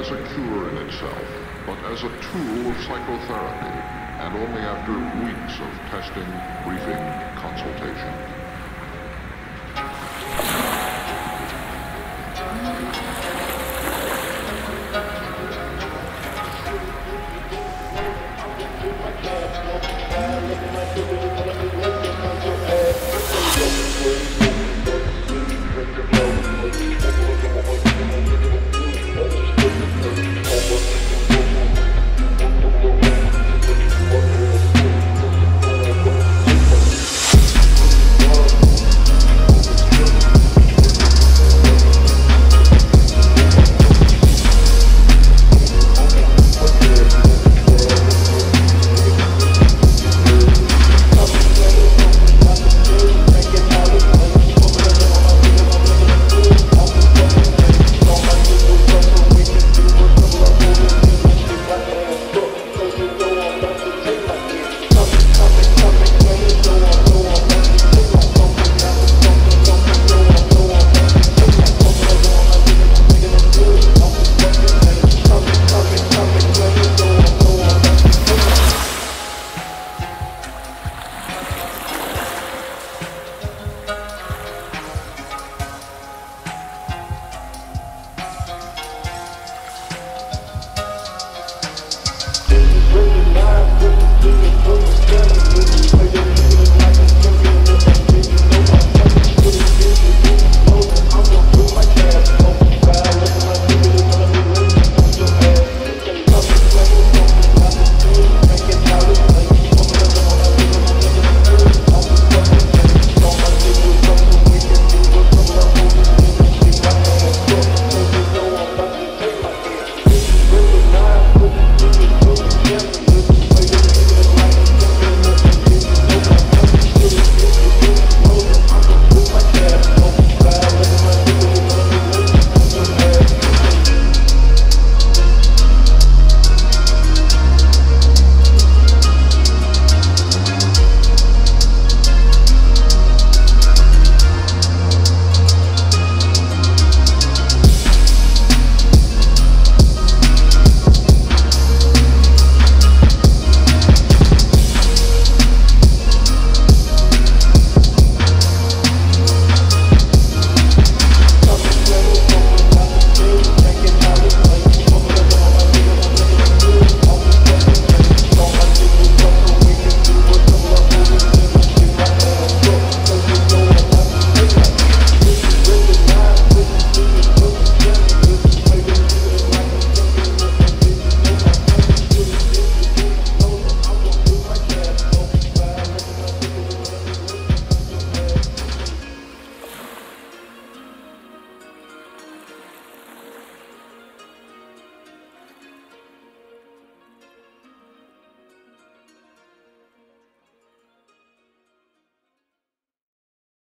as a cure in itself, but as a tool of psychotherapy, and only after weeks of testing, briefing, consultation.